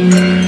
Mm-hmm.